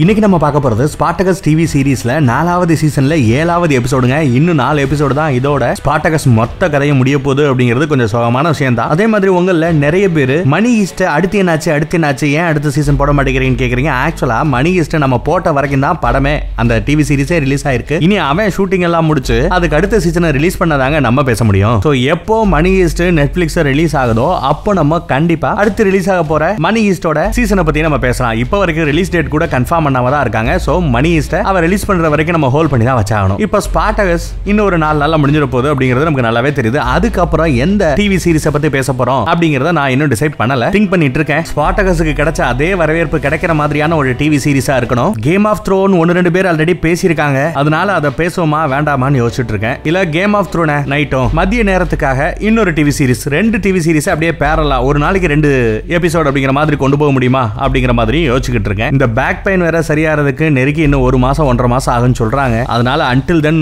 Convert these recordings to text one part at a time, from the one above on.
இன்னைக்கு நம்ம பார்க்க போறது ஸ்பாட்டகஸ் டிவி சீரீஸ்ல நாலாவது சீசன்ல ஏழாவது எபிசோடுங்க இன்னும் நாலு எபிசோடு தான் இதோட ஸ்பாட்டகஸ் மொத்த கதையை முடிய போகுது அப்படிங்கிறது கொஞ்சம் சோகமான விஷயம் தான் அதே மாதிரி உங்கள நிறைய பேர் மணி ஈஸ்ட் அடுத்து என்னாச்சு அடுத்து என்னாச்சு ஏன் அடுத்த சீசன் போட மாட்டேங்கிறீங்கன்னு கேக்குறீங்க? ஆக்சுவலா மணி ஈஸ்ட் நம்ம போட்ட வரைக்கும் தான் படமே அந்த டிவி சீரிஸே ரிலீஸ் ஆயிருக்கு. இனி அவன் ஷூட்டிங் எல்லாம் முடிச்சு அதுக்கு அடுத்த சீசனை ரிலீஸ் பண்ணதாங்க நம்ம பேச முடியும். ஸோ எப்போ மணி ஈஸ்ட் நெட்ஃபிளிக்ஸ் ரிலீஸ் ஆகுதோ அப்போ நம்ம கண்டிப்பா அடுத்து ரிலீஸ் ஆக போற மணி ஈஸ்டோட சீசனை பத்தி நம்ம பேசலாம். இப்போ வரைக்கும் ரிலீஸ் டேட் கூட கன்ஃபார்ம் பண்ணாம தான் இருக்காங்க. ஸோ மணி இஸ்ட அவர் ரிலீஸ் பண்ற வரைக்கும் நம்ம ஹோல்ட் பண்ணி தான் வச்சாகணும். இப்போ ஸ்பாட்டகஸ் இன்னும் ஒரு நாலு நாள்ல முடிஞ்சிட போகுது அப்படிங்கிறது நமக்கு நல்லாவே தெரியுது. அதுக்கப்புறம் எந்த டிவி சீரிஸை பத்தி பேச போறோம் அப்படிங்கறத நான் இன்னும் டிசைட் பண்ணல. திங்க் பண்ணிட்டு இருக்கேன். ஸ்பாட்டகஸுக்கு கிடைச்ச அதே வரவேற்பு கிடைக்கிற மாதிரியான ஒரு டிவி சீரிஸா இருக்கணும். கேம் ஆஃப் த்ரோன் ஒன்று ரெண்டு பேர் ஆல்ரெடி பேசியிருக்காங்க. அதனால அதை பேசுவோமா வேண்டாமான்னு யோசிச்சுட்டு இருக்கேன். இல்ல கேம் ஆஃப் த்ரோனை நைட்டும் மதிய நேரத்துக்காக இன்னொரு டிவி சீரிஸ் ரெண்டு டிவி சீரிஸ் அப்படியே பேரலா ஒரு நாளைக்கு ரெண்டு எபிசோட் அப்படிங்கிற மாதிரி கொண்டு போக முடியுமா அப்படிங்கிற மாதிரி யோசிச்சுக்கிட்டு இருக்கேன். இந்த பேக் பெயின் வேற சரியாகிறதுக்கு நெருக்கி இன்னும் ஒரு மாசம் ஒன்றரை மாசம் ஆகும்னு சொல்றாங்க. அதனால அன்டில் தென்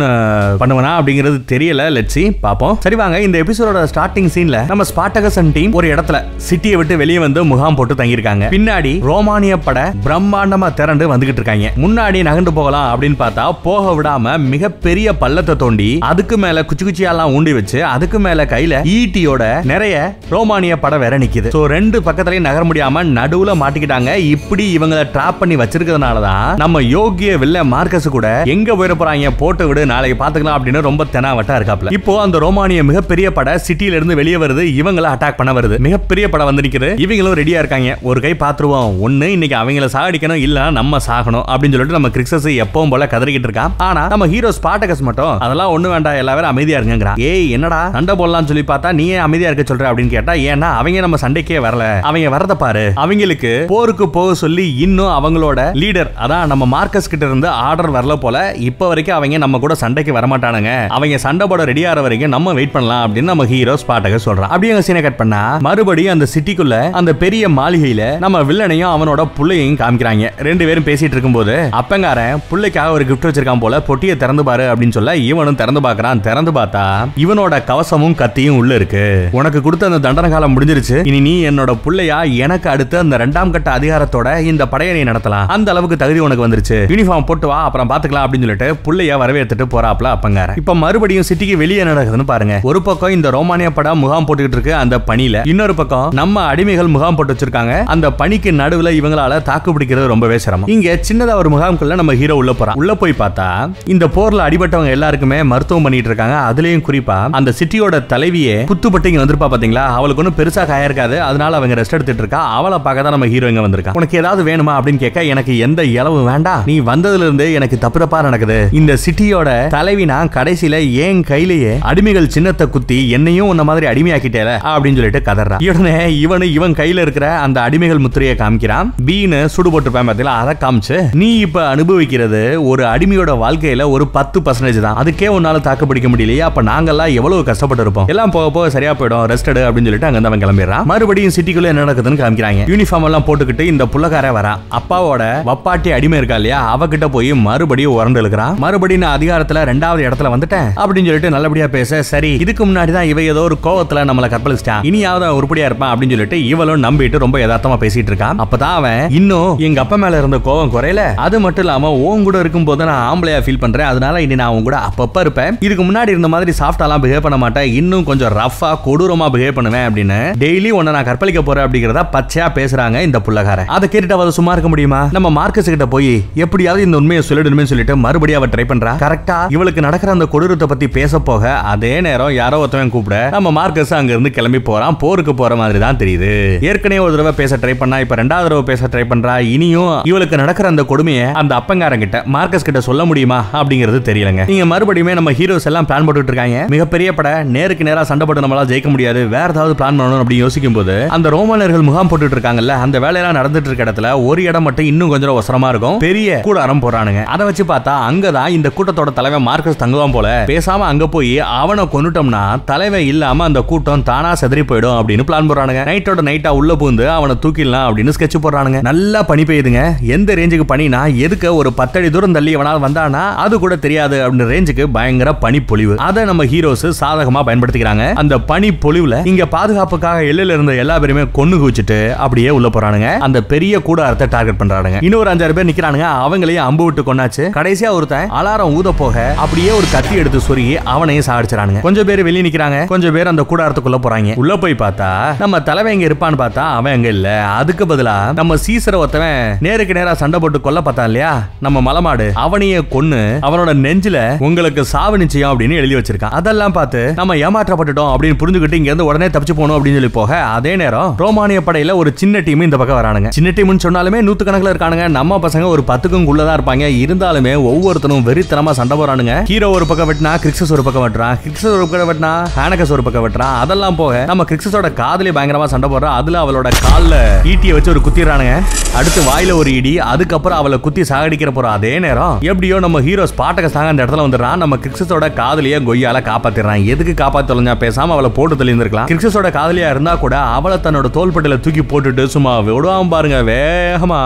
பண்ணுவனா அப்படிங்கிறது தெரியல. லெட்ஸி பார்ப்போம். சரி வாங்க. இந்த எபிசோடோட ஸ்டார்டிங் சீன்ல நம்ம ஸ்பாட்டகசன் டீம் ஒரு இடத்துல சிட்டியை விட்டு வெளியே வந்து முகாம் போட்டு தங்கியிருக்காங்க. பின்னாடி ரோமானிய பட பிரம்மாண்டமா திரண்டு வந்துகிட்டு இருக்காங்க. முன்னாடி நகர்ந்து போகலாம் அப்படின்னு பார்த்தா போக விடாம மிகப்பெரிய பள்ளத்தை தோண்டி அதுக்கு மேல குச்சி குச்சியெல்லாம் ஊண்டி வச்சு அதுக்கு மேல கையில ஈட்டியோட நிறைய ரோமானிய படம் வேற நிக்குது. ரெண்டு பக்கத்துலயும் நகர முடியாம நடுவுல மாட்டிக்கிட்டாங்க. இப்படி இவங்களை ட்ராப் பண்ணி வச்சிருக்கிறதுனால தான் நம்ம யோகிய வில்ல மார்க்கஸ் கூட எங்க போயிட போறாங்க போட்டு விடு நாளைக்கு பாத்துக்கலாம் அப்படின்னு ரொம்ப தெனாவட்டா இருக்காப்ல இப்போ அந்த ரோமானிய மிகப்பெரிய பட சிட்டில இருந்து வெளியே வருது இவங்கள அட்டாக் பண்ண வருது. மிகப்பெரிய படம் வந்து நிக்குது இவங்களும் ரெடியா இருக்காங்க. ஒரு கை பாத்துருவோம். ஒண்ணு இன்னைக்கு அவங்கள சாகடிக்கணும் இல்ல நம்ம சாகணும் அப்படின்னு சொல்லிட்டு நம்ம கிரிக்ஸஸ் எப்பவும் போல கதறிக்கிட்டு இருக்கான். ஆனா நம்ம ஹீரோ ஸ்பாட்டகஸ் மட்டும் அதெல்லாம் ஒண்ணு வேண்டாம் எல்லாரும் அமைதியா இருங்கிறான் ஏய் என்னடா சண்டை போடலாம்னு சொல்லி பார்த்தா நீ ஏன் அமைதியா இருக்க சொல்ற அப்படின்னு கேட்டா ஏன்னா அவங்க நம்ம சண்டைக்கே வரல. அவங்க வரத பாரு. அவங்களுக்கு போருக்கு போக சொல்லி இன்னும் அவங்களோட லீடர். அதான் நம்ம மார்க்கஸ் கிட்ட இருந்து ஆர்டர் வரல போல இப்ப வரைக்கும் அவங்க நம்ம கூட சண்டைக்கு வரமாட்டானுங்க. அவங்க சண்டை போட ரெடி ஆகிற வரைக்கும் நம்ம வெயிட் பண்ணலாம் அப்படின்னு நம்ம ஹீரோ ஸ்பாட்டக சொல்றான். அப்படியே அங்க சீனை கட் பண்ணா மறுபடியும் அந்த சிட்டிக்குள்ள அந்த பெரிய மாளிகையில நம்ம வில்லனையும் அவனோட புள்ளையும் காமிக்கிறாங்க. ரெண்டு பேரும் பேசிட்டு இருக்கும்போது அப்பங்காரன் பிள்ளைக்காக ஒரு கிஃப்ட் வச்சிருக்கான் போல பொட்டியை திறந்து பாரு அப்படின்னு சொல்ல இவனும் திறந்து பாக்குறான். திறந்து பார்த்தா இவனோட கவசமும் கத்தியும் உள்ள இருக்கு. உனக்கு கொடுத்த அந்த தண்டனை காலம் முடிஞ்சிருச்சு. இனி நீ என்னோட பிள்ளையா எனக்கு அடுத்து அந்த ரெண்டாம் கட்ட அதிகாரத்தோட இந்த படையை நீ நடத்தலாம். அந்த அளவுக்கு தகுதி உனக்கு வந்துருச்சு. யூனிஃபார்ம் போட்டு வா அப்புறம் பாத்துக்கலாம் அப்படின்னு சொல்லிட்டு புள்ளைய வரவேற்றுட்டு போறாப்ல அப்பங்கார இப்ப மறுபடியும் சிட்டிக்கு வெளியே நடக்குதுன்னு பாருங்க. ஒரு பக்கம் இந்த ரோமானிய படம் முகாம் போட்டுக்கிட்டு இருக்கு அந்த பணியில. இன்னொரு பக்கம் நம்ம அடிமைகள் முகாம் போட்டு வச்சிருக்காங்க. அந்த பணிக்கு நடுவுல இவங்களால தாக்கு பிடிக்கிறது ரொம்பவே சிரமம். இங்க சின்னதா ஒரு முகாம்குள்ள நம்ம ஹீரோ உள்ள போறான். உள்ள போய் பார்த்தா இந்த போர்ல அடிபட்டவங்க எல்லாருக்குமே மருத்துவம் பண்ணிட்டு இருக்காங்க. அதுலயும் குறிப்பா அந்த சிட்டியோட தலைவியே குத்துப்பட்டு இங்க வந்திருப்பா பாத்தீங்களா? அவளுக்கு ஒன்றும் பெருசா காயிருக்காது அதனால அவங்க ரெஸ்ட் எடுத்துட்டு இருக்கா. அவளை பார்க்க தான் நம்ம ஹீரோ இங்க வந்திருக்கா உனக்கு ஏதாவது வேணுமா அப்படின்னு கேட்க எனக்கு எந்த இளவும் வேண்டாம் நீ வந்ததுல இருந்து எனக்கு தப்பு தப்பா நடக்குது. இந்த சிட்டியோட தலைவி நான் கடைசியில ஏன் கையிலேயே அடிமைகள் சின்னத்தை குத்தி என்னையும் உன்ன மாதிரி அடிமையாக்கிட்டேல அப்படின்னு சொல்லிட்டு கதறான் உடனே இவனு இவன் கையில இருக்கிற அந்த அடிமைகள் முத்திரையை காமிக்கிறான். பீனு சுடு போட்டுப்பேன் அதை காமிச்சு நீ இப்ப அனுபவிக்கிறது ஒரு அடிமையோட வாழ்க்கையில ஒரு பத்து பர்சன்டேஜ் தான். அதுக்கே உன்னால தாக்கு பிடிக்க முடியலையா. அப்ப நாங்கெல்லாம் எவ்வளவு கஷ்டப்பட்டு இருப்போம் எல்லாம் போக போக சரியா போயிடும். ரெஸ்ட் எடு அப்படின்னு சொல்லிட்டு அங்க அவன் கிளம்பிடுறான். மறுபடியும் சிட்டிக்குள்ள என்ன நடக்குதுன்னு காமிக்கிறாங்க. யூனிஃபார்ம் எல்லாம் போட்டுக்கிட்டு இந்த புள்ளக்கார வரா. அப்பாவோட வப்பாட்டி அடிமை இருக்கா இல்லையா? அவகிட்ட போய் மறுபடியும் உரண்டு இருக்கிறான் மறுபடியும் நான் அதிகாரத்துல ரெண்டாவது இடத்துல வந்துட்டேன். அப்படின்னு சொல்லிட்டு நல்லபடியா பேச சரி இதுக்கு முன்னாடி தான் இவ ஏதோ ஒரு கோவத்துல நம்மள கற்பழிச்சிட்டான் இனியாவது அவன் உருப்படியா இருப்பான் அப்படின்னு சொல்லிட்டு இவளும் நம்பிட்டு ரொம்ப யதார்த்தமா பேசிட்டு இருக்கான் அப்பதான் அவன் இன்னும் எங்க அப்பா மேல இருந்த கோவம் குறையல. அது மட்டும் இல்லாம உன் கூட இருக்கும் போது நான் ஆம்பளையா ஃபீல் பண்றேன். அதனால இனி நான் உன் கூட அப்பப்ப இருப்பேன். இதுக்கு முன்னாடி இருந்த மாதிரி சாஃப்டாலாம் பிஹேவ் பண்ண மாட்டேன். இன்னும் கொஞ்சம் ரஃபா கொடூரமா பிஹேவ் பண்ணுவேன் அப்படின்னு டெய்லி உன்னை நான் கற்பழிக்க போறேன் அப்படிங்கிறத பச்சையா பேசுறாங்க இந்த புள்ளக்காரன். அதை கேட்டுட்டு அவ சும்மா இருக்க முடியுமா? நம்ம மார்க்கஸ் கிட்ட போய் எப்படியாவது இந்த உண்மையை சொல்லிடணுமே சொல்லிட்டு மறுபடியும் அவ ட்ரை பண்றா. கரெக்டா இவளுக்கு நடக்கிற அந்த கொடூரத்தை பத்தி பேச போக அதே நேரம் யாரோ ஒருத்தவன் கூப்பிட நம்ம மார்க்கஸ் அங்க இருந்து கிளம்பி போறான் போருக்கு போற மாதிரி தான் தெரியுது. ஏற்கனவே ஒரு தடவை பேச ட்ரை பண்ணா இப்ப ரெண்டாவது தடவை பேச ட்ரை பண்றா இனியும் இவளுக்கு நடக்கிற அந்த கொடுமையை அந்த அப்பங்காரன் கிட்ட மார்க்கஸ் கிட்ட சொல்ல முடியுமா அப்படிங்கிறது தெரியலங்க. நீங்க மறுபடியுமே நம்ம ஹீரோஸ் எல்லாம் பிளான் போட்டுட்டு இருக்காங்க. மிகப்பெரிய பட நேருக்கு நேரா சண்டை போட்டு நம்மளால ஜெயிக்க முடியாது வேற ஏதாவது பிளான் பண்ணணும் அப்படின்னு யோசிக்கும் போது அந்த ரோமானியர்கள் முகாம் போட்டுட்டு இருக்காங்கல்ல அந்த வேலையெல்லாம் நடந்துட்டு இருக்க இடத்துல ஒரு இடம் மட்டும் இன்னும் கொஞ்சம் ஒசரமா இருக்கும்? பெரிய கூடாரம் போறானுங்க அதை வச்சு பார்த்தா அங்கதான் இந்த கூட்டத்தோட தலைவன் மார்க்கஸ் தங்குவான் போல. பேசாம அங்க போய் அவனை கொண்டுட்டோம்னா தலைவன் இல்லாம அந்த கூட்டம் தானா செதறி போயிடும் அப்படின்னு பிளான் போடுறானுங்க. நைட்டோட நைட்டா உள்ள பூந்து அவனை தூக்கிடலாம் அப்படின்னு ஸ்கெட்ச் போடுறானுங்க. நல்லா பனி பெய்யுதுங்க. எந்த ரேஞ்சுக்கு பனினா எதுக்கு ஒரு பத்தடி தூரம் தள்ளி எவனால் வந்தானா அது கூட தெரியாது அப்படின்னு ரேஞ்சுக்கு பயங்கர பனி பொழிவு. அதை நம்ம ஹீரோஸ் சாதகமா பயன்படுத்திக்கிறாங்க. அந்த பனி பொழிவுல இங்க பாதுகாப்புக்காக எல்லையில இருந்த எல்லா பேருமே கொன்னு குவிச்சிட்டு அப்படியே உள்ள போறானுங்க. அந்த பெரிய கூடாரத்தை டார்கெட் பண்றானுங்க. இன்னொரு இன்னும் ஒரு அஞ்சாறு பேர் நிக்கிறானுங்க. அவங்களையும் அம்பு விட்டு கொண்டாச்சு கடைசியா ஒருத்தன் அலாரம் ஊத போக அப்படியே ஒரு கத்தி எடுத்து சொருகி அவனையும் சாடிச்சிடானுங்க கொஞ்சம் பேர் வெளியே நிக்கிறாங்க. கொஞ்சம் பேர் அந்த கூடாரத்துக்குள்ள போறாங்க. உள்ள போய் பார்த்தா நம்ம தலைவன் எங்க இருப்பான்னு பார்த்தா அவன் அங்க இல்ல. அதுக்கு பதிலா நம்ம சீசர ஒருத்தவன் நேருக்கு நேரா சண்டை போட்டு கொல்ல பார்த்தான் இல்லையா? நம்ம மலமாடு. அவனையே கொன்னு அவனோட நெஞ்சில உங்களுக்கு சாவு நிச்சயம் அப்படின்னு எழுதி வச்சிருக்கான். அதெல்லாம் பார்த்து நம்ம ஏமாற்றப்பட்டுட்டோம் அப்படின்னு புரிஞ்சுக்கிட்டு இங்க இருந்து உடனே தப்பிச்சு போகணும் அப்படின்னு சொல்லி போக அதே நேரம் ரோமானிய படையில ஒரு சின்ன டீம் இந்த பக்கம் வரானுங்க. சின்ன டீம்னு சொன்னாலுமே நூத்து கணக்கில் இருக்கானுங்க. நம்ம பசங்க ஒரு பத்துக்கும் உள்ளதா இருப்பாங்க. இருந்தாலுமே ஒவ்வொருத்தனும் வெறித்தனமா சண்டை போறானுங்க ஹீரோ ஒரு பக்கம் வெட்டினா கிரிக்ஸஸ் ஒரு பக்கம் வெட்டுறான். கிரிக்ஸஸ் ஒரு பக்கம் வெட்டினா ஹானகஸ் ஒரு பக்கம் வெட்டுறான். அதெல்லாம் போக நம்ம கிரிக்ஸஸோட காதலி பயங்கரமா சண்டை போடுறா அதுல அவளோட கால்ல ஈட்டியை வச்சு ஒரு குத்திடுறானுங்க. அடுத்து வாயில ஒரு இடி அதுக்கப்புறம் அவளை குத்தி சாகடிக்கிற போற அதே நேரம் எப்படியோ நம்ம ஹீரோ ஸ்பாட்டக சாங்க அந்த இடத்துல வந்துடுறான். நம்ம கிரிக்ஸஸோட காதலிய கொய்யால காப்பாத்திடுறான். எதுக்கு காப்பாத்த தொலைஞ்சா பேசாம அவளை போட்டு தெளிந்திருக்கலாம். கிரிக்ஸஸோட காதலியா இருந்தா கூட அவளை தன்னோட தோள்பட்டில தூக்கி போட்டுட்டு சும்மா விடுவாம பாருங்க வேகமா.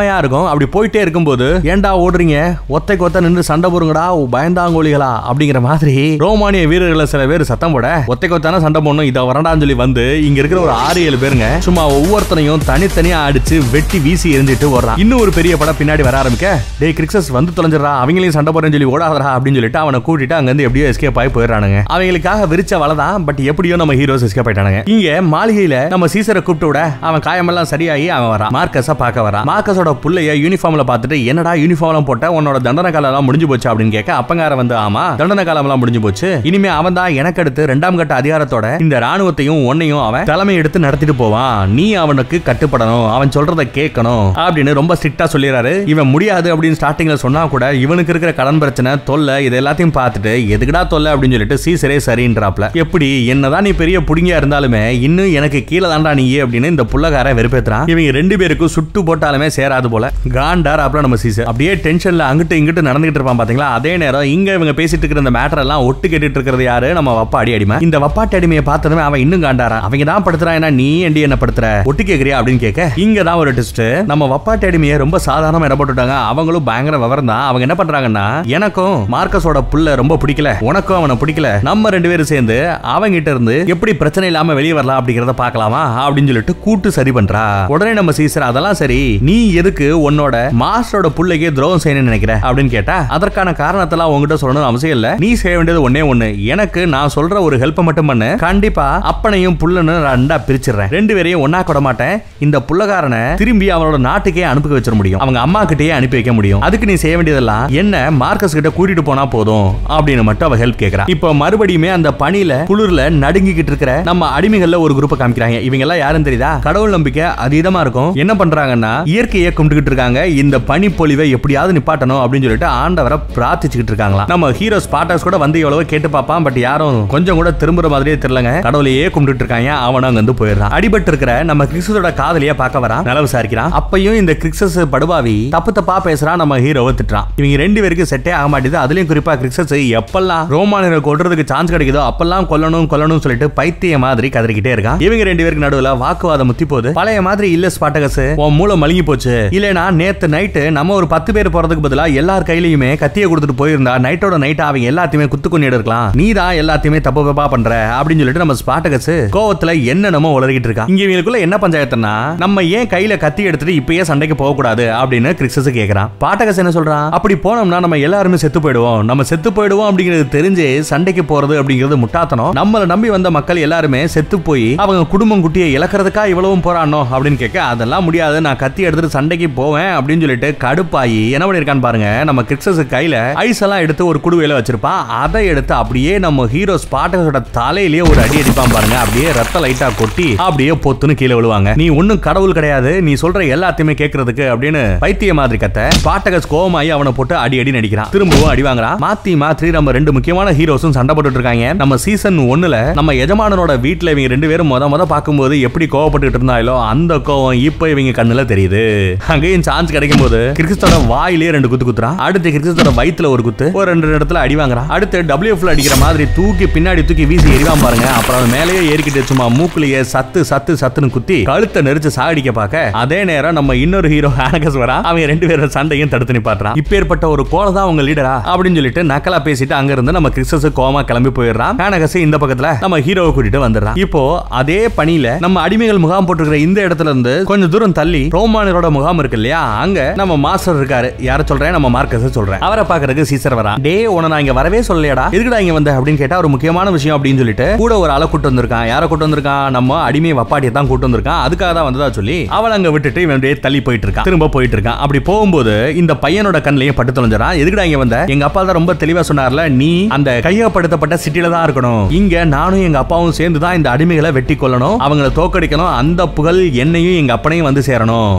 செம்மையா இருக்கும். அப்படி போயிட்டே இருக்கும்போது ஏண்டா ஓடுறீங்க? ஒத்தை கொத்த நின்று சண்டை போடுங்கடா பயந்தாங்கோலிகளா அப்படிங்கிற மாதிரி ரோமானிய வீரர்களை சில பேர் சத்தம் போட ஒத்தை கொத்தான சண்டை போடணும்? இதை வரண்டான்னு சொல்லி வந்து இங்க இருக்கிற ஒரு ஆறு ஏழு பேருங்க சும்மா ஒவ்வொருத்தனையும் தனித்தனியா அடிச்சு வெட்டி வீசி எரிஞ்சிட்டு ஓடுறான். இன்னும் ஒரு பெரிய படம் பின்னாடி வர ஆரம்பிக்க டேய் கிரிக்ஸஸ் வந்து தொலைஞ்சிடறா அவங்களையும் சண்டை போடுறேன் சொல்லி ஓடாதரா அப்படின்னு சொல்லிட்டு அவனை கூட்டிட்டு அங்க இருந்து எப்படியோ எஸ்கேப் ஆகி போயிடறானுங்க. அவங்களுக்காக விரிச்ச வளதான் பட் எப்படியோ நம்ம ஹீரோஸ் எஸ்கேப் ஆயிட்டானுங்க. இங்க மாளிகையில நம்ம சீசரை கூப்பிட்டு விட அவன் காயமெல்லாம் சரியாகி அவன் வரான். மார்க்கஸ பார்க்க வரான். மார்க்கஸோட புள்ளைய யூனிஃபார்ம்ல பார்த்துட்டு என்னடா யூனிஃபார்ம்லாம் போட்ட? உன்னோட தண்டனை காலம் எல்லாம் முடிஞ்சு போச்சு? அப்படின்னு கேட்க அப்பங்கார வந்து ஆமா தண்டனை காலம் எல்லாம் முடிஞ்சு போச்சு. இனிமே அவன் தான் எனக்கு அடுத்து இரண்டாம் கட்ட அதிகாரத்தோட இந்த ராணுவத்தையும் உன்னையும் அவன் தலைமை எடுத்து நடத்திட்டு போவான். நீ அவனுக்கு கட்டுப்படணும். அவன் சொல்றத கேட்கணும். அப்படின்னு ரொம்ப ஸ்ட்ரிக்டா சொல்லிடுறாரு. இவன் முடியாது அப்படின்னு ஸ்டார்டிங்ல சொன்னா கூட இவனுக்கு இருக்கிற கடன் பிரச்சனை தொல்லை இது எல்லாத்தையும் பார்த்துட்டு எதுக்குடா தொல்லை? அப்படின்னு சொல்லிட்டு சீசரே சரின்றாப்ல. எப்படி? என்னதான் நீ பெரிய புடுங்கியா இருந்தாலுமே இன்னும் எனக்கு கீழே தாண்டா நீ அப்படின்னு இந்த புள்ளகார வெறுப்பேத்துறான். இவங்க ரெண்டு பேருக்கும் சுட்டு போட்டாலுமே சேரா சேராது போல. காண்டார் அப்புறம் நம்ம சீசர் அப்படியே டென்ஷன்ல அங்கிட்டு இங்கிட்டு நடந்துகிட்டு இருப்பான் பாத்தீங்களா? அதே நேரம் இங்க இவங்க பேசிட்டு இருக்கிற இந்த மேட்டர் எல்லாம் ஒட்டு கேட்டுட்டு இருக்கிறது யாரு? நம்ம வப்பாடி அடிமை. இந்த வப்பாட்டி அடிமையை பார்த்ததுமே அவன் இன்னும் காண்டாரா அவங்க தான் படுத்துறான் ஏன்னா நீ ஏண்டி என்ன படுத்துற? ஒட்டு கேக்குறியா அப்படின்னு கேட்க இங்க தான் ஒரு டெஸ்ட் நம்ம வப்பாட்டி அடிமையை ரொம்ப சாதாரணமா இட போட்டுட்டாங்க? அவங்களும் பயங்கர விவரம் தான். அவங்க என்ன பண்றாங்கன்னா எனக்கும் மார்க்கஸோட புள்ள ரொம்ப பிடிக்கல. உனக்கும் அவனை பிடிக்கல. நம்ம ரெண்டு பேரும் சேர்ந்து அவங்க கிட்ட இருந்து எப்படி பிரச்சனை இல்லாம வெளியே வரலாம் அப்படிங்கறத பாக்கலாமா அப்படின்னு சொல்லிட்டு கூட்டு சரி பண்றா. உடனே நம்ம சீசர் அதெல்லாம் சரி. நீ எது எதுக்கு உன்னோட மாஸ்டரோட புள்ளைக்கு துரோகம் செய்யணும் நினைக்கிற? அப்படின்னு கேட்டா அதற்கான காரணத்தெல்லாம் உங்ககிட்ட சொல்லணும் அவசியம் இல்ல. நீ செய்ய வேண்டியது ஒன்னே ஒண்ணு. எனக்கு நான் சொல்ற ஒரு ஹெல்ப் மட்டும் பண்ணு. கண்டிப்பா அப்பனையும் புள்ளன்னு ரெண்டா பிரிச்சிடுறேன். ரெண்டு பேரையும் ஒன்னா கூட மாட்டேன். இந்த புள்ளகாரனை திரும்பி அவனோட நாட்டுக்கே அனுப்பி வச்சிட முடியும். அவங்க அம்மா கிட்டயே அனுப்பி வைக்க முடியும். அதுக்கு நீ செய்ய வேண்டியதெல்லாம் என்ன மார்க்கஸ் கிட்ட கூட்டிட்டு போனா போதும் அப்படின்னு மட்டும் அவ ஹெல்ப் கேக்குறா. இப்போ மறுபடியுமே அந்த பணியில குளிர்ல நடுங்கிக்கிட்டு இருக்கிற நம்ம அடிமைகள்ல ஒரு குரூப் காமிக்கிறாங்க. இவங்க எல்லாம் யாரும் தெரியுதா? கடவுள் நம்பிக்கை அதீதமா இருக்கும். என்ன பண்றாங்கன்னா இயற்கையை கும்பிட்டுக்கிட்டு இருக்காங்க. இந்த பனி பொழிவை எப்படியாவது நிப்பாட்டணும் அப்படின்னு சொல்லிட்டு ஆண்டவரை பிரார்த்திச்சுக்கிட்டு இருக்காங்களா நம்ம ஹீரோ ஸ்பாட்டர்ஸ் கூட வந்து எவ்வளவோ கேட்டு பார்ப்பான் பட் யாரும் கொஞ்சம் கூட திரும்புற மாதிரியே தெரியலங்க. கடவுளையே கும்பிட்டுட்டு இருக்காங்க அவனும் அங்க வந்து போயிடுறான். அடிபட்டு இருக்கிற நம்ம கிறிஸ்தோட காதலியா பார்க்க வரான். நல விசாரிக்கிறான் அப்பையும் இந்த கிறிக்ஸஸ் படுபாவி தப்பு தப்பா பேசுறான் நம்ம ஹீரோவை திட்டுறான். இவங்க ரெண்டு பேருக்கு செட்டே ஆக மாட்டேது. அதுலயும் குறிப்பா கிறிக்ஸஸ் எப்பெல்லாம் ரோமானியரை கொல்றதுக்கு சான்ஸ் கிடைக்குதோ அப்பெல்லாம் கொல்லணும் கொல்லணும் சொல்லிட்டு பைத்திய மாதிரி கதறிக்கிட்டே இருக்கான். இவங்க ரெண்டு பேருக்கு நடுவுல வாக்குவாதம் முத்தி போகுது பழைய மாதிரி இல்ல ஸ்பாட்டகஸ் உன் மூளை மழுங்கி போச்சு. இல்லனா நேத்து நைட்டு நம்ம ஒரு பத்து பேர் போறதுக்கு பதிலா எல்லார் கையிலயுமே கத்திய கொடுத்துட்டு போயிருந்தா நைட்டோட நைட் அவங்க எல்லாத்தையுமே குத்து கொண்டு இருக்கலாம் நீ தான் எல்லாத்தையுமே தப்பு தப்பா பண்ற அப்படின்னு சொல்லிட்டு நம்ம ஸ்பாட்டகஸ் கோவத்துல என்னென்னமோ உளறிக்கிட்டு இருக்கான் இங்க இவங்களுக்குள்ள என்ன பஞ்சாயத்துனா நம்ம ஏன் கையில கத்தி எடுத்துட்டு இப்பயே சண்டைக்கு போக கூடாது அப்படின்னு கிறிஸ்டஸ் கேக்குறான். பாட்டகஸ் என்ன சொல்றான்? அப்படி போனோம்னா நம்ம எல்லாருமே செத்து போயிடுவோம். நம்ம செத்து போயிடுவோம் அப்படிங்கிறது தெரிஞ்சு சண்டைக்கு போறது அப்படிங்கிறது முட்டாத்தனம். நம்மள நம்பி வந்த மக்கள் எல்லாருமே செத்து போய் அவங்க குடும்பம் குட்டியை இழக்கிறதுக்கா இவ்வளவும் போறானோ அப்படின்னு கேட்க அதெல்லாம் முடியாது. நான் கத்தி எடுத்துட்டு சண்டை சண்டைக்கு போவேன் அப்படின்னு சொல்லிட்டு கடுப்பாயி என்ன பண்ணிருக்கான்னு பாருங்க. நம்ம கிரிக்ஸஸ் கையில ஐஸ் எல்லாம் எடுத்து ஒரு குடுவையில வச்சிருப்பான் அதை எடுத்து அப்படியே நம்ம ஹீரோ ஸ்பாட்டஸோட தலையிலேயே ஒரு அடி அடிப்பான் பாருங்க. அப்படியே ரத்த லைட்டா கொட்டி அப்படியே பொத்துன்னு கீழே விழுவாங்க. நீ ஒன்னும் கடவுள் கிடையாது. நீ சொல்ற எல்லாத்தையுமே கேட்கறதுக்கு அப்படின்னு பைத்திய மாதிரி கத்த ஸ்பாட்டகஸ் கோவமாயி அவனை போட்டு அடி அடி நடிக்கிறான். திரும்பவும் அடி வாங்குறான். மாத்தி மாத்திரி நம்ம ரெண்டு முக்கியமான ஹீரோஸும் சண்டை போட்டுட்டு இருக்காங்க. நம்ம சீசன் ஒன்னுல நம்ம எஜமானனோட வீட்டுல இவங்க ரெண்டு பேரும் முத முத பார்க்கும்போது எப்படி கோவப்பட்டுட்டு இருந்தாலோ அந்த கோவம் இப்போ இவங்க கண்ணுல தெரியுது. அங்கேயும் சான்ஸ் கிடைக்கும் போது கிறிஸ்தோட வாயிலே ரெண்டு குத்து குத்துறான் அடுத்து கிறிஸ்தோட வயித்துல ஒரு குத்து. ஒரு ரெண்டு இடத்துல அடி வாங்குறான் அடுத்து டபிள்யூஎஃப்ல அடிக்கிற மாதிரி தூக்கி பின்னாடி தூக்கி வீசி எரிவான் பாருங்க. அப்புறம் அவன் மேலேயே ஏறிக்கிட்டு சும்மா மூக்குலயே சத்து சத்து சத்துன்னு குத்தி கழுத்தை நெரிச்சு சாகடிக்க பார்க்க அதே நேரம் நம்ம இன்னொரு ஹீரோ ஹானகஸ் வரா. அவன் ரெண்டு பேரும் சண்டையும் தடுத்து நிப்பாட்டுறான். இப்பேற்பட்ட ஒரு கோல தான் உங்க லீடரா அப்படின்னு சொல்லிட்டு நக்கலா பேசிட்டு அங்க இருந்து நம்ம கிறிஸ்டஸ் கோமா கிளம்பி போயிடுறான். ஹானகஸ் இந்த பக்கத்துல நம்ம ஹீரோவை கூட்டிட்டு வந்துடுறான். இப்போ அதே பணியில நம்ம அடிமைகள் முகாம் போட்டிருக்கிற இந்த இடத்துல இருந்து கொஞ்சம் தூரம் தள்ளி ரோமானியரோட முகாம் ஃபார்ம் இருக்கு இல்லையா? அங்க நம்ம மாஸ்டர் இருக்காரு. யார சொல்றேன்? நம்ம மார்க்கஸ் சொல்றேன். அவரை பாக்குறதுக்கு சீசர் வரா. டே உன நான் இங்க வரவே சொல்லலையடா. எதுக்குடா இங்க வந்த? அப்படின்னு கேட்டா ஒரு முக்கியமான விஷயம் அப்படின்னு சொல்லிட்டு கூட ஒரு ஆளை கூட்டு வந்திருக்கான். யாரை கூட்டு வந்திருக்கான்? நம்ம அடிமை வப்பாட்டியை தான் கூட்டு வந்திருக்கான். அதுக்காக தான் வந்ததா சொல்லி அவளை அங்க விட்டுட்டு இவன் அப்படியே தள்ளி போயிட்டு இருக்கான். திரும்ப போயிட்டு இருக்கான். அப்படி போகும்போது இந்த பையனோட கண்ணிலையும் பட்டு தொலைஞ்சிடான் எதுக்குடா இங்க வந்த? எங்க அப்பா தான் ரொம்ப தெளிவா சொன்னார்ல நீ அந்த கையப்படுத்தப்பட்ட சிட்டில தான் இருக்கணும். இங்க நானும் எங்க அப்பாவும் சேர்ந்து தான் இந்த அடிமைகளை வெட்டி கொள்ளணும் அவங்கள தோக்கடிக்கணும் அந்த புகழ் என்னையும் எங்க அப்பனையும் வந்து சேரணும்.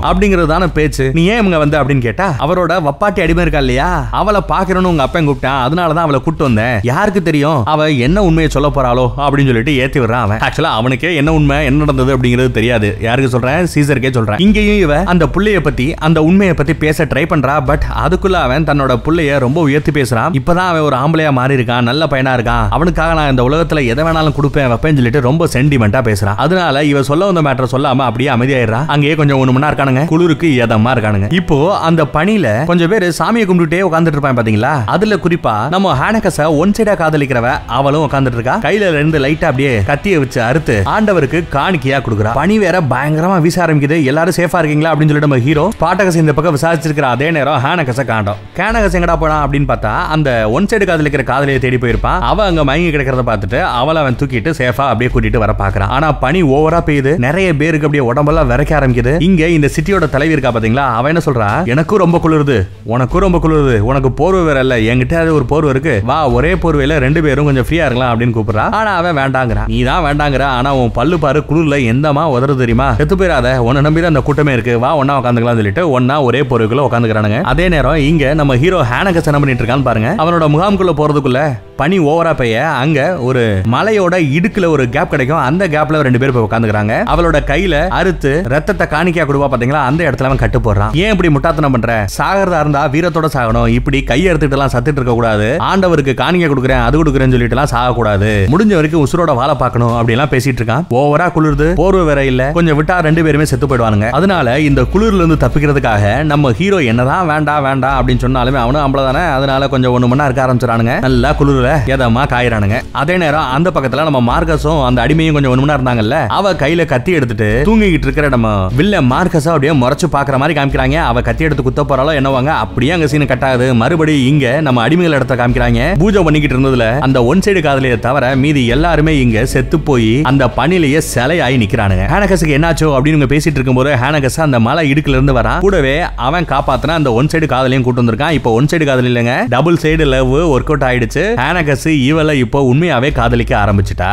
அப்படிங்கறதான பேச்சு. நீ ஏன் இவங்க வந்த அப்படின்னு கேட்டா அவரோட வப்பாட்டி அடிமை இருக்கா இல்லையா? அவளை பாக்குறேன்னு உங்க அப்பன் கூப்பிட்டான். அதனாலதான் அவளை கூப்பிட்டு வந்தேன். யாருக்கு தெரியும்? அவ என்ன உண்மையை சொல்ல போறாளோ அப்படின்னு சொல்லிட்டு ஏத்தி விடுறான் அவன். ஆக்சுவலா அவனுக்கே என்ன உண்மை என்ன நடந்தது அப்படிங்கிறது தெரியாது. யாருக்கு சொல்றேன்? சீசருக்கே சொல்றேன். இங்கேயும் இவ அந்த புள்ளைய பத்தி அந்த உண்மையை பத்தி பேச ட்ரை பண்றா. பட் அதுக்குள்ள அவன் தன்னோட புள்ளைய ரொம்ப உயர்த்தி பேசுறான். இப்பதான் அவன் ஒரு ஆம்பளையா மாறி இருக்கான் நல்ல பையனா இருக்கான். அவனுக்காக நான் இந்த உலகத்துல எதை வேணாலும் கொடுப்பேன் வைப்பேன் சொல்லிட்டு ரொம்ப சென்டிமெண்டா பேசுறான். அதனால இவ சொல்ல வந்த மேட்டர் சொல்லாம அப்படியே அமைதியாயிரா அங்கேயே கொஞ்சம் ஒண்ணு மணி இருக்கானுங்க. குளிருக்கு எதமா இருக்கானுங்க. இப்போ அந்த பணியில கொஞ்சம் பேர் சாமியை கும்பிட்டுட்டே உட்காந்துட்டு இருப்பான் பாத்தீங்களா? அதுல குறிப்பா நம்ம ஹானகஸ ஒன் சைடா காதலிக்கிறவ அவளும் உட்காந்துட்டு இருக்கா. கையில இருந்து லைட்டா அப்படியே கத்திய வச்சு அறுத்து ஆண்டவருக்கு காணிக்கையா கொடுக்குறா. பணி வேற பயங்கரமா வீச ஆரம்பிக்குது. எல்லாரும் சேஃபா இருக்கீங்களா அப்படின்னு சொல்லிட்டு நம்ம ஹீரோ ஸ்பாட்டகஸ் இந்த பக்கம் விசாரிச்சிருக்கிற. அதே நேரம் ஹானகஸ காண்டோம் கேனகஸ் எங்கடா போனா அப்படின்னு பார்த்தா அந்த ஒன் சைடு காதலிக்கிற காதலியை தேடி போயிருப்பான். அவ அங்க மயங்கி கிடக்கிறத பார்த்துட்டு அவளை அவன் தூக்கிட்டு சேஃபா அப்படியே கூட்டிட்டு வர பாக்குறான் ஆனா பனி ஓவரா பெய்யுது. நிறைய பேருக்கு அப்படியே உடம்பெல்லாம் விரைக்க ஆரம்பிக்குது. இங்க இந்த சிட்டியோட தலைவர் இருக்கா பாத்தீங்களா? அவன் என்ன சொல்றா? எனக்கும் ரொம்ப குளிருது. உனக்கும் ரொம்ப குளிருது. உனக்கு போர்வை வேற இல்ல. என்கிட்ட அது ஒரு போர்வை இருக்கு. வா ஒரே போர்வையில ரெண்டு பேரும் கொஞ்சம் ஃப்ரீயா இருக்கலாம் அப்படின்னு கூப்பிடுறா. ஆனா அவன் வேண்டாங்கிறான் நீ தான் வேண்டாங்கிற. ஆனா உன் பல்லு பாரு. குளிர்ல எந்தமா உதறது தெரியுமா? செத்து போயிடாத உன்னை நம்பி தான் அந்த கூட்டமே இருக்கு. வா ஒன்னா உட்காந்துக்கலாம் சொல்லிட்டு ஒன்னா ஒரே போர்வைக்குள்ள உட்காந்துக்கிறானுங்க அதே நேரம் இங்க நம்ம ஹீரோ ஹேனகஸ் என்ன பண்ணிட்டு இருக்கான்னு பாருங்க. அவனோட முகாம்குள்ள போறதுக்குள்ள பனி ஓவரா பெய்ய அங்க ஒரு மலையோட இடுக்குல ஒரு கேப் கிடைக்கும். அந்த கேப்ல ரெண்டு பேர் போய் உட்காந்துக்கிறாங்க அவளோட கையில அறுத்து ரத்தத்தை காணிக்கா கொடுப்பா பாத்தீங்களா? அந்த இடத்துல அவன் கட்டு போடுறான். ஏன் இப்படி முட்டாத்தனம் பண்ற? சாகிறதா இருந்தா வீரத்தோட சாகணும். இப்படி கையை எடுத்துட்டு எல்லாம் சத்துட்டு இருக்க கூடாது. ஆண்டவருக்கு காணிக்க கொடுக்குறேன் அது கொடுக்குறேன்னு சொல்லிட்டு எல்லாம் சாக கூடாது முடிஞ்ச வரைக்கும் உசுரோட வாழ பார்க்கணும் அப்படி எல்லாம் பேசிட்டு இருக்கான். ஓவரா குளிருது போர்வை வேற இல்ல. கொஞ்சம் விட்டா ரெண்டு பேருமே செத்து போயிடுவானுங்க. அதனால இந்த குளிர்ல இருந்து தப்பிக்கிறதுக்காக நம்ம ஹீரோ என்னதான் வேண்டாம் வேண்டாம் அப்படின்னு சொன்னாலுமே அவனும் அம்பளதானே. அதனால கொஞ்சம் ஒண்ணு மணி இருக்க ஆரம்பிச்சிடானுங்க நல்லா குளிர்ல ஏதமா காயிறானுங்க அதே நேரம் அந்த பக்கத்துல நம்ம மார்க்கஸும் அந்த அடிமையும் கொஞ்சம் ஒண்ணு இருந்தாங்கல்ல அவ கையில கத்தி எடுத்துட்டு தூங்கிக்கிட்டு இருக்கிற நம்ம வில்ல மார்க்கஸ அப்படியே முறைச்சு பாக்குற மாதிரி காமிக்கிறாங்க. அவ கத்தி எடுத்து குத்த போறாளோ என்னவாங்க அப்படியே அங்க சீன் கட் ஆகுது. மறுபடியும் இங்க நம்ம அடிமைகள் இடத்த காமிக்கிறாங்க. பூஜை பண்ணிக்கிட்டு இருந்ததுல அந்த ஒன் சைடு காதலியை தவிர மீதி எல்லாருமே இங்க செத்து போய் அந்த பணிலேயே சிலையாயி நிக்கிறானுங்க. ஹேனகஸுக்கு என்னாச்சோ அப்படின்னு பேசிட்டு இருக்கும்போது ஹேனகஸ் அந்த மலை இடுக்குல இருந்து வரான். கூடவே அவன் காப்பாத்தின அந்த ஒன் சைடு காதலையும் கூட்டு வந்திருக்கான். இப்போ ஒன் சைடு காதல் இல்லைங்க. Double side love work out ஆயிடுச்சு. ஹேனகஸ் ஜானகஸ் இவளை இப்போ உண்மையாவே காதலிக்க ஆரம்பிச்சிட்டா.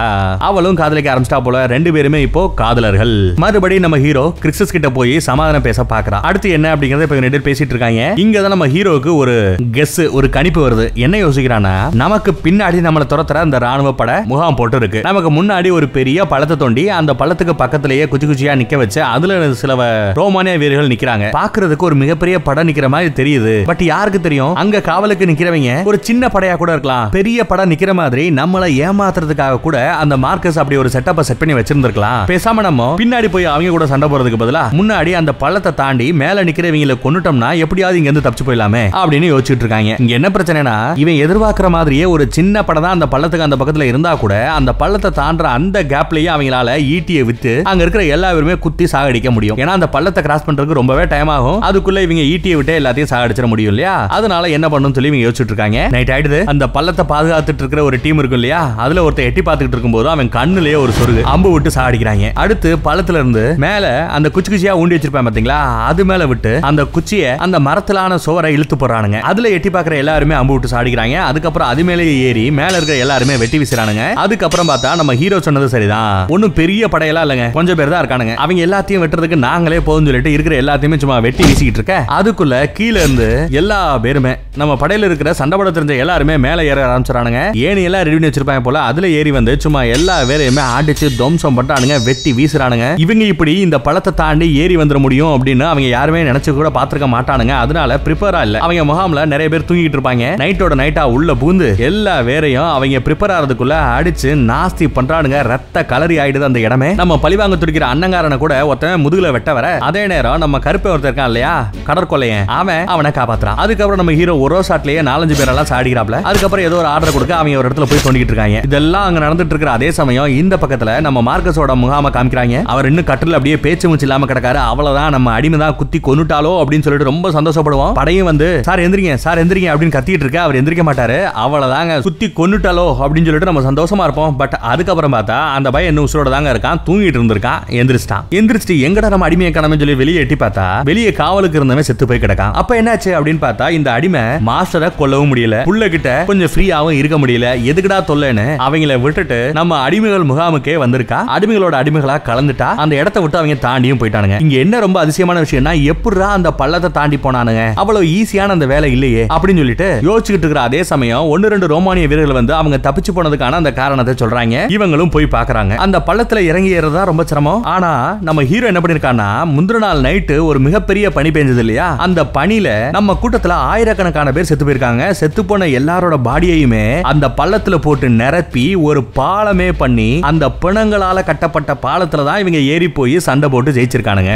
அவளும் காதலிக்க ஆரம்பிச்சிட்டா போல ரெண்டு பேருமே இப்போ காதலர்கள். மறுபடி நம்ம ஹீரோ கிறிஸ்டஸ் கிட்ட போய் சமாதானம் பேச பாக்குறா அடுத்து என்ன அப்படிங்கறத இப்ப ரெண்டு பேசிட்டு இருக்காங்க. இங்க தான் நம்ம ஹீரோவுக்கு ஒரு கெஸ் ஒரு கணிப்பு வருது. என்ன யோசிக்கிறானா நமக்கு பின்னாடி நம்மளை துரத்துற அந்த ராணுவ பட முகாம் போட்டு இருக்கு. நமக்கு முன்னாடி ஒரு பெரிய பழத்தை தோண்டி அந்த பழத்துக்கு பக்கத்திலேயே குச்சி குச்சியா நிக்க வச்சு அதுல சில ரோமானிய வீரர்கள் நிக்கிறாங்க. பாக்குறதுக்கு ஒரு மிகப்பெரிய படம் நிக்கிற மாதிரி தெரியுது. பட் யாருக்கு தெரியும்? அங்க காவலுக்கு நிக்கிறவங்க ஒரு சின்ன படையா கூட இருக்கலாம். பெரிய படம் நிக்கிற மாதிரி நம்மளை ஏமாத்துறதுக்காக கூட அந்த மார்க்கஸ் அப்படி ஒரு செட்டப்பை செட் பண்ணி வச்சிருந்திருக்கலாம். பேசாம நம்ம பின்னாடி போய் அவங்க கூட சண்டை போறதுக்கு பதிலா முன்னாடி அந்த பள்ளத்தை தாண்டி மேல நிக்கிறவங்கள கொன்னுட்டோம்னா எப்படியாவது இங்க இருந்து தப்பிச்சு போயிடலாமே அப்படின்னு யோசிச்சுட்டு இருக்காங்க. இங்க என்ன பிரச்சனைனா இவன் எதிர்பார்க்கிற மாதிரியே ஒரு சின்ன படம் தான் அந்த பள்ளத்துக்கு அந்த பக்கத்துல இருந்தா கூட அந்த பள்ளத்தை தாண்டுற அந்த கேப்லயே அவங்களால ஈட்டியை வித்து அங்க இருக்கிற எல்லாருமே குத்தி சாகடிக்க முடியும். ஏன்னா அந்த பள்ளத்தை கிராஸ் பண்றதுக்கு ரொம்பவே டைம் ஆகும். அதுக்குள்ள இவங்க ஈட்டியை விட்டு எல்லாத்தையும் சாகடிச்சிட முடியும் இல்லையா? அதனால என்ன பண்ணணும் சொல்லி இவங்க யோசிச்சுட்டு இருக்காங்க. நைட் ஆயிடுது. அந்த பள்ளத்தை பாதுகாத்துட்டு இருக்கிற ஒரு டீம் இருக்கும் இல்லையா? அதுல ஒருத்தர் எட்டி பார்த்துட்டு இருக்கும்போது அவன் கண்ணுலயே ஒரு சொருகு. அம்பு விட்டு சாடிக்கிறாங்க அடுத்து பள்ளத்துல இருந்து மேல அந்த குச்சி குச்சியா ஊண்டி வச்சிருப்பேன் பாத்தீங்களா? அது மேல விட்டு அந்த குச்சியை அந்த மரத்திலான சுவரை இழுத்து போடுறானுங்க. அதுல எட்டி பாக்குற எல்லாருமே அம்பு விட்டு சாடிக்கிறாங்க அதுக்கப்புறம் அது மேலேயே ஏறி மேல இருக்கிற எல்லாருமே வெட்டி வீசுறானுங்க. அதுக்கப்புறம் பார்த்தா நம்ம ஹீரோ சொன்னது சரிதான். ஒன்னும் பெரிய படையெல்லாம் இல்லைங்க. கொஞ்சம் பேர் தான் இருக்கானுங்க. அவங்க எல்லாத்தையும் வெட்டுறதுக்கு நாங்களே போதும் சொல்லிட்டு இருக்கிற எல்லாத்தையுமே சும்மா வெட்டி வீசிக்கிட்டு இருக்க. அதுக்குள்ள கீழே இருந்து எல்லா பேருமே நம்ம படையில இருக்கிற சண்டை பட தெரிஞ்ச எல்லாருமே மேல ஏற ஆரம்பிச்சிடானுங்க ஏனி எல்லாம் ரெடி பண்ணி வச்சிருப்பாங்க போல. அதுல ஏறி வந்து சும்மா எல்லா வேலையுமே அடிச்சு துவம்சம் பண்றானுங்க வெட்டி வீசுறானுங்க. இவங்க இப்படி இந்த பழத்தை தாண்டி ஏறி வந்துட முடியும் அப்படின்னு அவங்க யாருமே நினைச்சு கூட பாத்துருக்க மாட்டானுங்க. அதனால ப்ரிப்பேரா இல்ல. அவங்க முகாம்ல நிறைய பேர் தூங்கிட்டு இருப்பாங்க. நைட்டோட நைட்டா உள்ள பூந்து எல்லா வேறையும் அவங்க ப்ரிப்பேர் ஆறதுக்குள்ள அடிச்சு நாஸ்தி பண்றானுங்க. ரத்த கலரி ஆயிடுது அந்த இடமே. நம்ம பழிவாங்க துடிக்கிற அன்னங்காரனை கூட ஒருத்தன் முதுகுல வெட்ட வர அதே நேரம் நம்ம கருப்பை ஒருத்தர் இருக்கான் இல்லையா? கடற்கொள்ளையன். அவன் அவனை காப்பாத்துறான். அதுக்கப்புறம் நம்ம ஹீரோ ஒரு ஷாட்லயே நாலஞ்சு பேரெல்லாம் சாடிக்கிறாப்ல. அதுக்கப்புறம் ஏதோ ஒரு ஆர்டர் கொடுக்க அவங்க ஒரு இடத்துல போய் தோண்டிட்டு இருக்காங்க. இதெல்லாம் அங்க நடந்துட்டு இருக்கிற அதே சமயம் இந்த பக்கத்துல நம்ம மார்க்கஸோட முகாம காமிக்கிறாங்க. அவர் இன்னும் கட்டில் அப்படியே பேச்சு மூச்சு இல்லாம கிடக்காரு. அவ்வளவுதான் நம்ம அடிமை தான் குத்தி கொன்னுட்டாலோ அப்படின்னு சொல்லிட்டு ரொம்ப சந்தோஷப்படுவோம். படையும் வந்து சார் எந்திரிங்க சார் எந்திரிங்க அப்படின்னு கத்திட்டு இருக்க அவர் எந்திரிக்க மாட்டாரு. அவ்வளவுதாங்க குத்தி கொன்னுட்டாலோ அப்படின்னு சொல்லிட்டு நம்ம சந்தோஷமா இருப்போம். பட் அதுக்கப்புறம் பார்த்தா அந்த பையன் இன்னும் உசுரோட தாங்க இருக்கான் தூங்கிட்டு இருந்திருக்கான் எந்திரிச்சிட்டான். எந்திரிச்சிட்டு எங்கடா நம்ம அடிமையை காணாம சொல்லி வெளியே எட்டி பார்த்தா வெளியே காவலுக்கு இருந்தவன் செத்து போய் கிடக்கான். அப்ப என்னாச்சு அப்படின்னு பார்த்தா இந்த அடிமை மாஸ்டரை கொல்லவும் முடியல. புள்ள கிட்ட கொஞ்சம் ஃப்ரீயாவும் இருக்க முடியல. எதுக்குடா தொல்லைன்னு? அவங்கள விட்டுட்டு நம்ம அடிமைகள் முகாமுக்கே வந்திருக்கா? அடிமைகளோட அடிமைகளா கலந்துட்டா? அந்த இடத்த விட்டு அவங்க தாண்டியும் போயிட்டானுங்க. இங்க என்ன ரொம்ப அதிசயமான விஷயம்னா எப்படிடா அந்த பள்ளத்தை தாண்டி போனானுங்க? அவ்வளவு ஈஸியான அந்த வேலை இல்லையே. அப்படின்னு சொல்லிட்டு யோசிச்சுக்கிட்டு இருக்கிற அதே சமயம் ஒன்னு ரெண்டு ரோமானிய வீரர்கள் வந்து அவங்க தப்பிச்சு போனதுக்கான அந்த காரணத்தை சொல்றாங்க. இவங்களும் போய் பாக்குறாங்க அந்த பள்ளத்துல இறங்கி ஏறதா ரொம்ப சிரமம். ஆனா நம்ம ஹீரோ என்ன பண்ணிருக்கான்னா முந்தின நாள் நைட்டு ஒரு மிகப்பெரிய பனி பெஞ்சது இல்லையா? அந்த பனியில நம்ம கூட்டத்துல ஆயிரக்கணக்கான பேர் செத்து போயிருக்காங்க. செத்து போன எல்லாரோட பாடியையுமே அந்த பள்ளத்துல போட்டு நிரப்பி ஒரு பாலமே பண்ணி அந்த பிணங்களால கட்டப்பட்ட பாலத்துல தான் இவங்க ஏறி போய் சண்டை போட்டு ஜெயிச்சிருக்கானுங்க.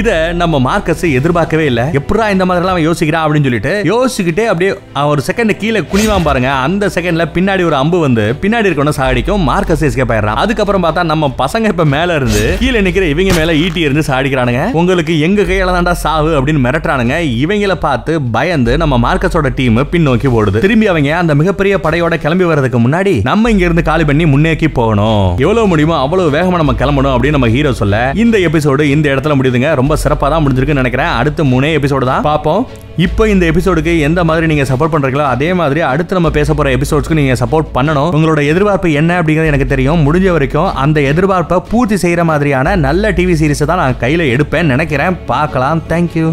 இத நம்ம மார்க்கஸ் எதிர்பார்க்கவே இல்ல. எப்படா இந்த மாதிரி எல்லாம் யோசிக்கிறான் அப்படின்னு சொல்லிட்டு யோசிச்சுக்கிட்டே அப்படியே ஒரு செகண்ட் கீழே குனிவான் பாருங்க. அந்த செகண்ட்ல பின்னாடி ஒரு அம்பு வந்து பின்னாடி இருக்கணும் சாடிக்கும். மார்க்கஸ் எஸ்கேப் ஆயிடுறான். அதுக்கப்புறம் பார்த்தா நம்ம பசங்க இப்ப மேல இருந்து கீழே நிக்கிற இவங்க மேல ஈட்டி இருந்து சாடிக்கிறானுங்க. உங்களுக்கு எங்க கையில தாண்டா சாவு அப்படின்னு மிரட்டுறானுங்க. இவங்கள பார்த்து பயந்து நம்ம மார்க்கஸோட டீம் பின்னோக்கி ஓடுது. திரும்பி அவங்க அந்த மிகப்பெரிய படையோட கிளம்பி வர்றதுக்கு முன்னாடி நம்ம இங்க இருந்து காலி பண்ணி முன்னேக்கி போகணும். எவ்வளவு முடியுமோ அவ்வளவு வேகமா நம்ம கிளம்பணும் அப்படின்னு நம்ம ஹீரோ சொல்ல இந்த எபிசோடு இந்த இடத்துல முடியுதுங்க. ரொம்ப சிறப்பா தான் முடிஞ்சிருக்குன்னு நினைக்கிறேன். அடுத்த மூணே எபிசோடு தான். பார்ப்போம். இப்போ இந்த எபிசோடுக்கு எந்த மாதிரி நீங்க சப்போர்ட் பண்றீங்களோ அதே மாதிரி அடுத்து நம்ம பேச போற எபிசோட்ஸ்க்கு நீங்க சப்போர்ட் பண்ணணும். உங்களோட எதிர்பார்ப்பு என்ன அப்படிங்கிறது எனக்கு தெரியும். முடிஞ்ச வரைக்கும் அந்த எதிர்பார்ப்பை பூர்த்தி செய்யற மாதிரியான நல்ல டிவி சீரிஸை தான் நான் கையில எடுப்பேன் நினைக்கிறேன். பார்க்கலாம். தேங்க்யூ